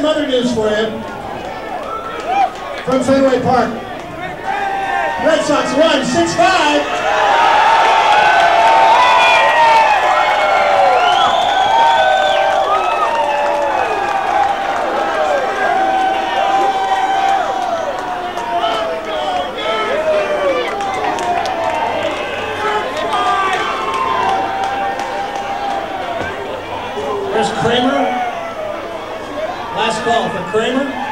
news for you. From Fenway Park. Red Sox won 6-5. There's Kramer. Last call for Kramer.